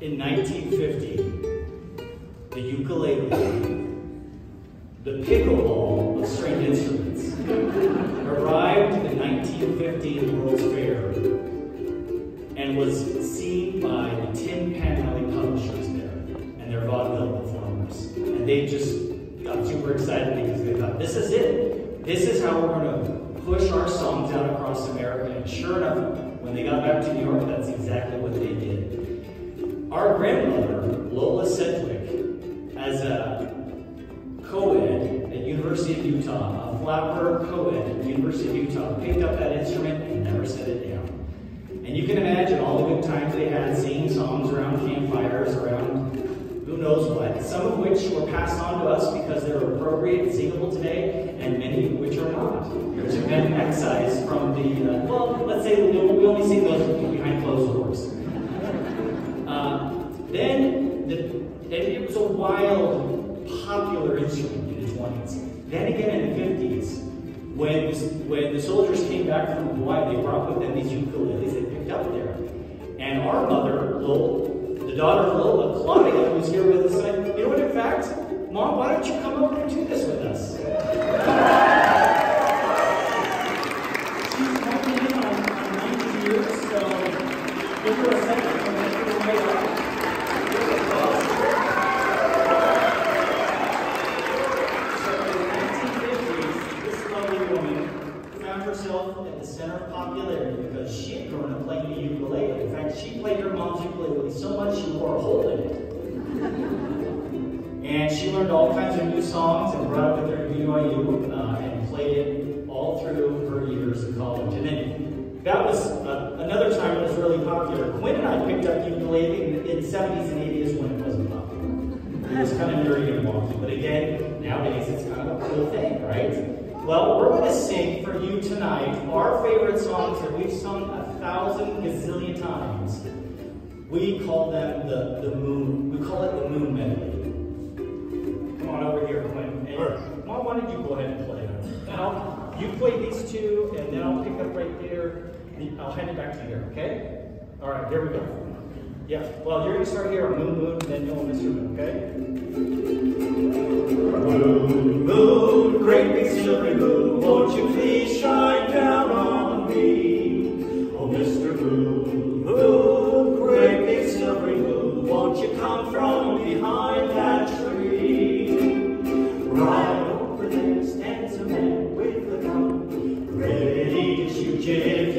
in 1950, the ukulele, the pickleball of string instruments, arrived at the 1950 World's Fair and was seen by the Tin Pan Alley publishers there and their vaudeville performers. And they just got super excited because they thought, this is it. This is how we're going to push our songs out across America. And sure enough, when they got back to New York, that's exactly what they did. Our grandmother, Lola Sedgwick, as a co-ed at University of Utah, a flapper co-ed at University of Utah, picked up that instrument and never set it down. And you can imagine all the good times they had singing songs around campfires, around who knows what, some of which were passed on to us because they're appropriate and singable today, wild, popular instrument in the 20s. Then again in the 50s, when, when the soldiers came back from Hawaii, they brought with them these ukuleles they picked up there. And our mother, Lola, the daughter of Lola, Claudia, who's here with us tonight, you know what, in fact, Mom, why don't you come over and do this with us? She's coming in on, on 90 years, so give her a second. I'm going to put her right up. Give her applause. So in the 1950s, this lovely woman found herself at the center of popularity because she had grown up playing the ukulele. In fact, she played her mom's ukulele so hole in it. And she learned all kinds of new songs and brought it with her to BYU uh, and played it all through her years in college. And then that was uh, another time it was really popular. Quin and I picked up ukulele in, in the 70s and 80s when it wasn't popular. It was kind of nerdy and wonky. But again, nowadays it's kind of a cool thing, right? Well, we're going to sing for you tonight our favorite songs that we've sung a thousand gazillion times. We call them the, the moon, we call it the moon medley. Come on over here, Quin. And Mom, why don't you go ahead and play them? And you play these two, and then I'll pick up right there. and I'll hand it back to you, okay? All right, here we go. Yeah, well, you're going to start here on Moon Moon, and then you'll Mr. Moon, okay? Moon, moon, great big silvery moon,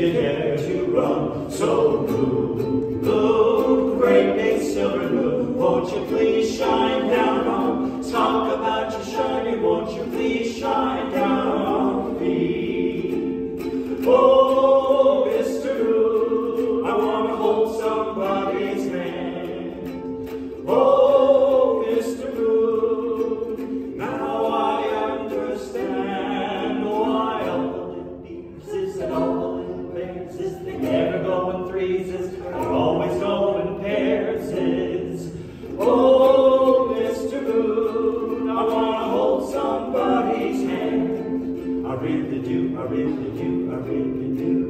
dare to run. So moon, moon, great big silver moon, won't you please shine down on? Talk about your shining, won't you please shine down on me? Oh, Mr. Moon, I wanna hold somebody's hand. Oh, never go in threes, is they always go in pairs. Is oh, Mr. Moon, I wanna hold somebody's hand. I really do, I really do, I really do.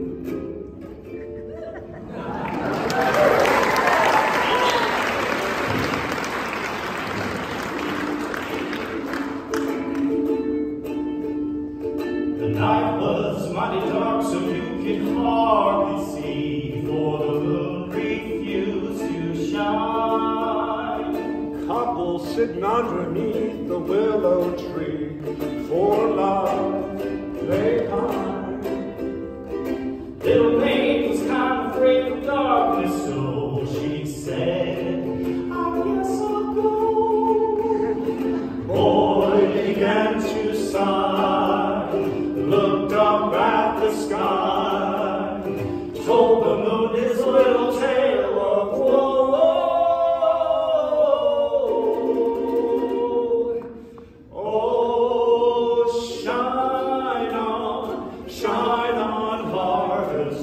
The night was mighty dark, so you could hardly underneath the willow tree. For love they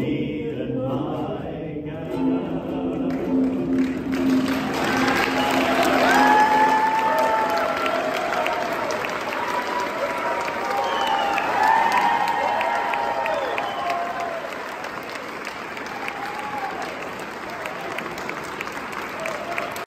me.